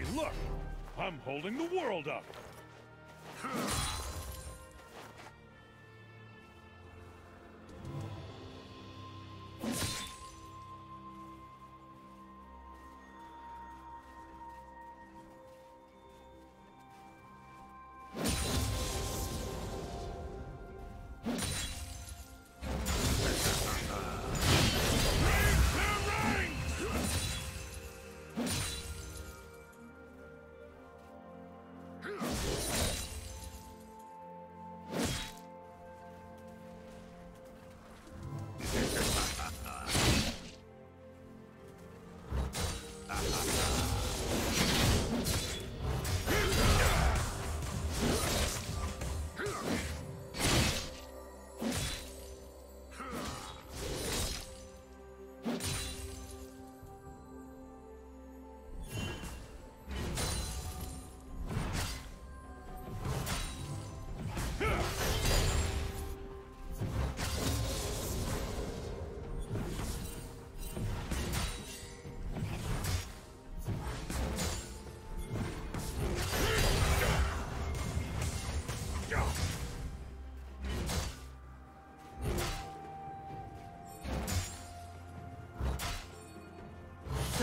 Hey, look! I'm holding the world up!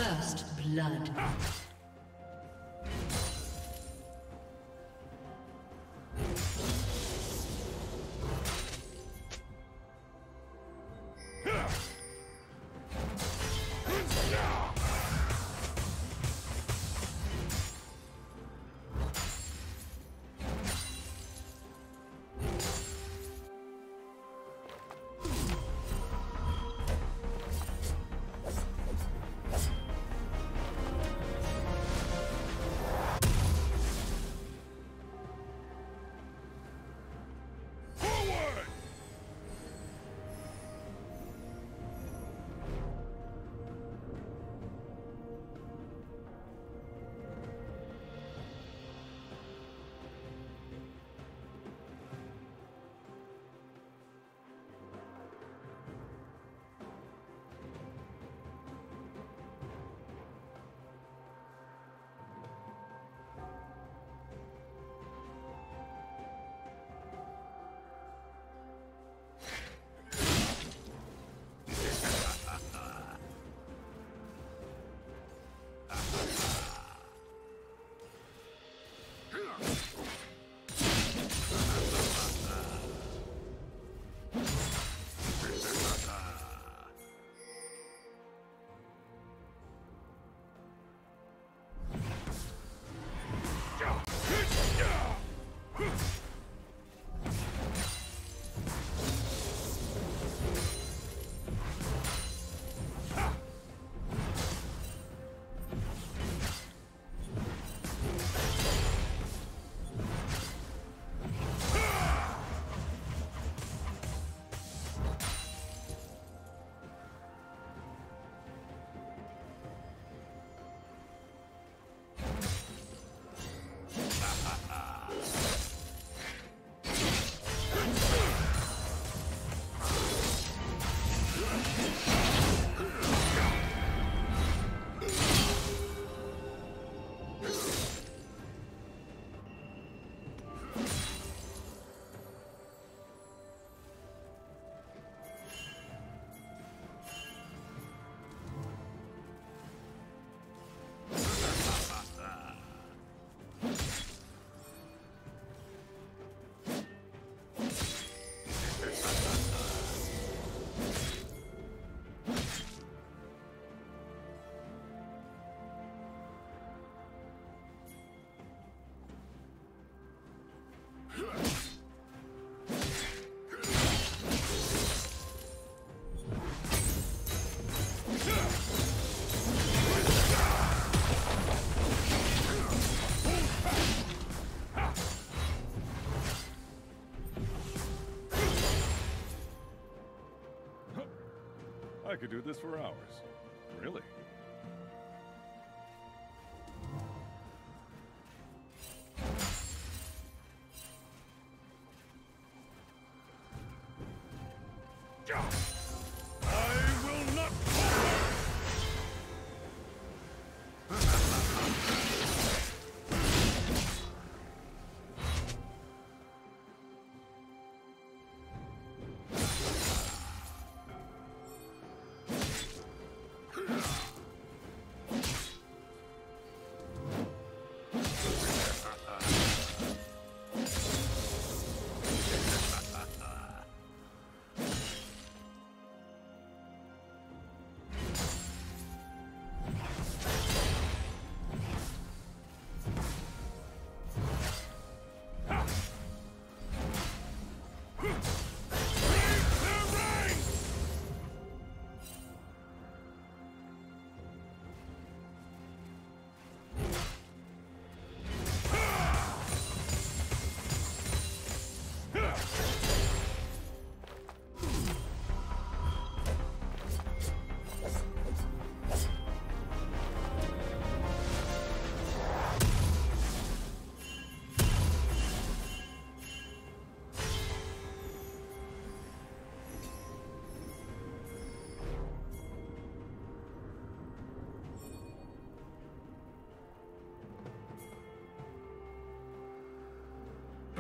First blood. Could do this for hours.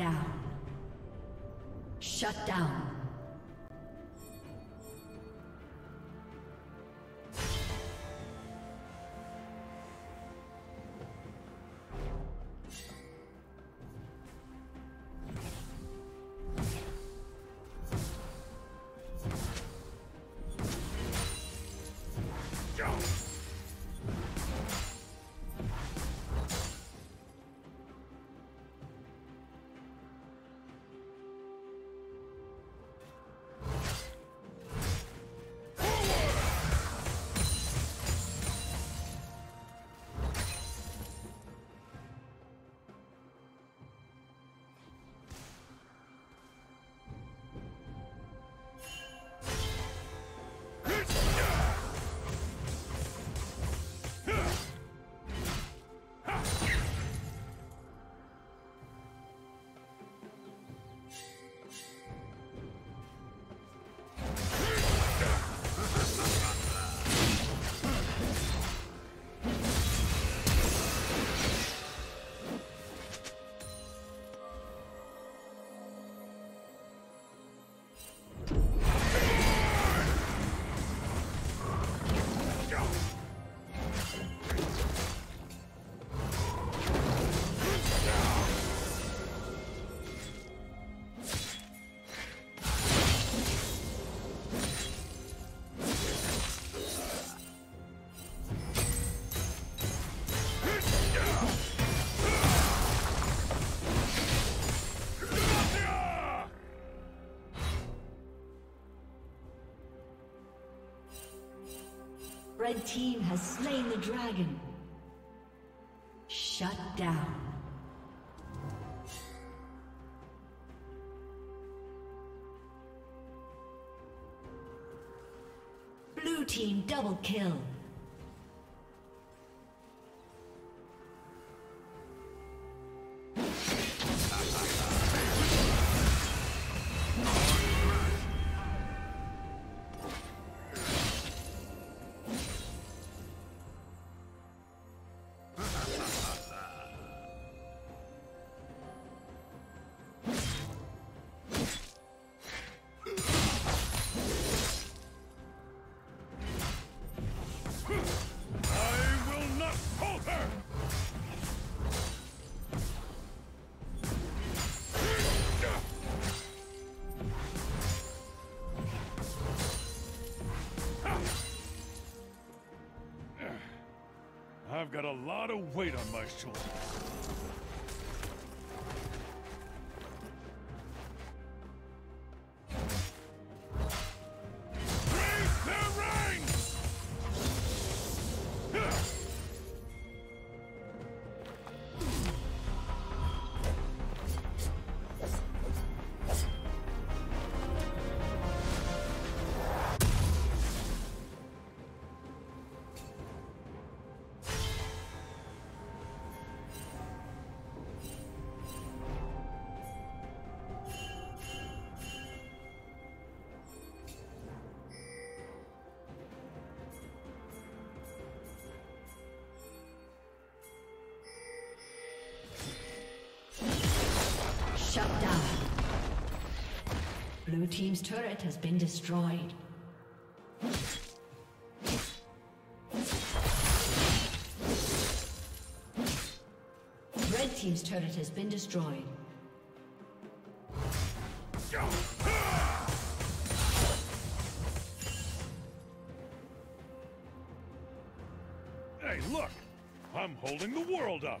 Down. Shut down. Red team has slain the dragon. Shut down. Blue team double kill. I've got a lot of weight on my shoulders. Team's turret has been destroyed. Red Team's turret has been destroyed. Hey, look! I'm holding the world up!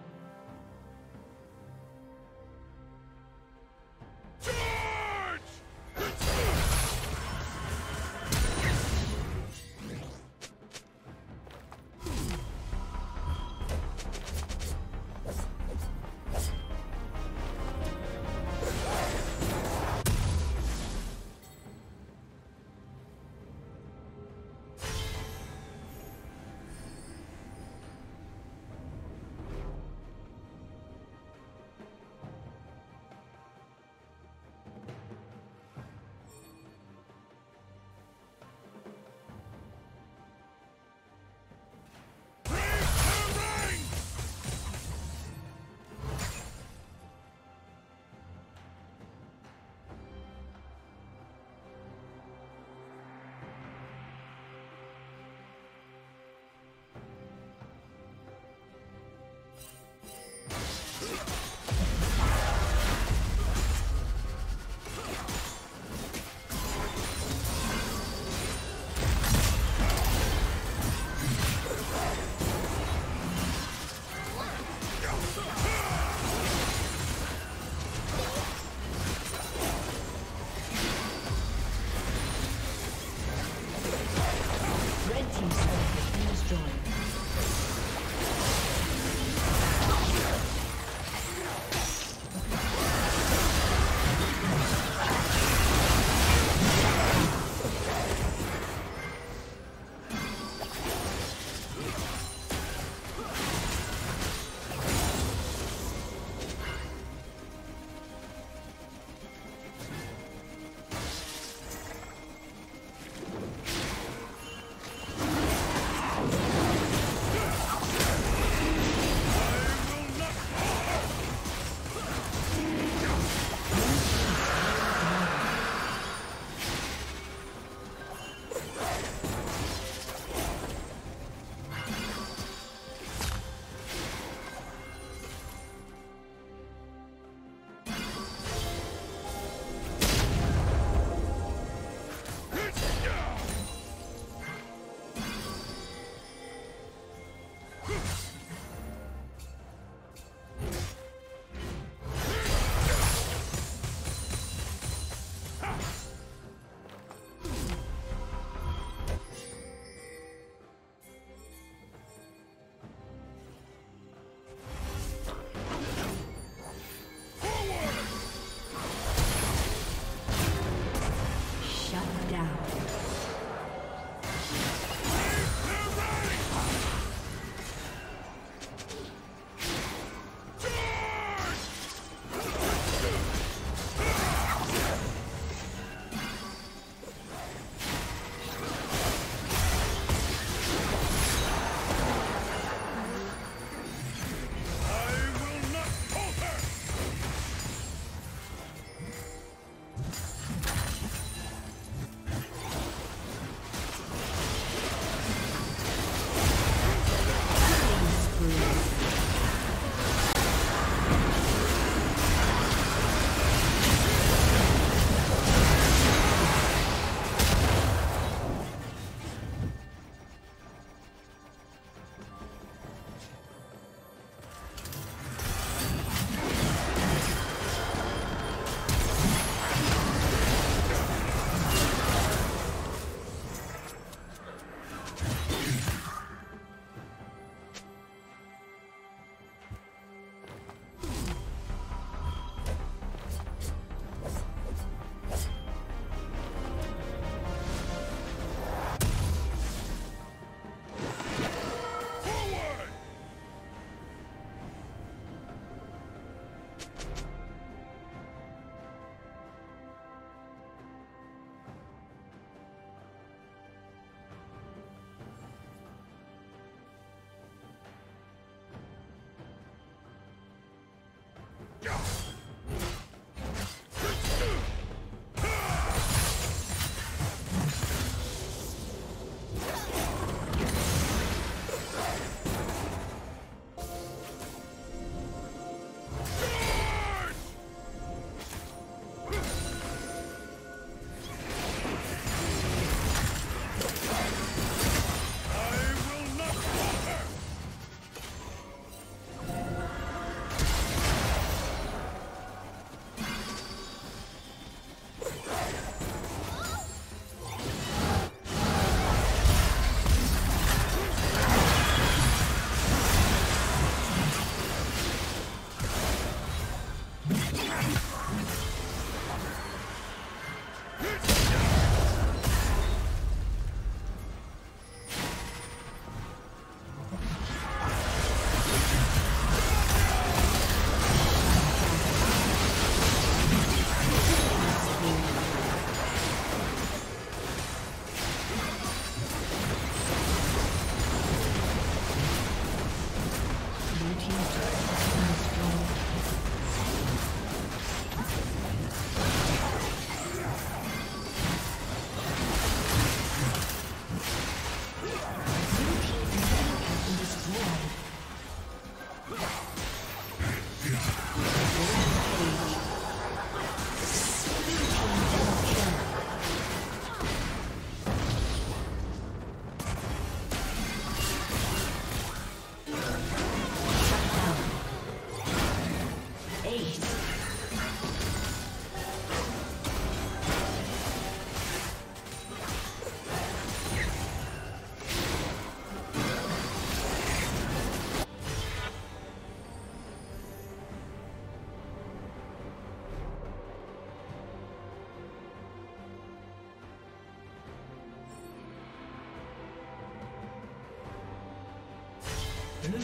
Go!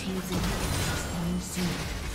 team's inhibitor is coming soon.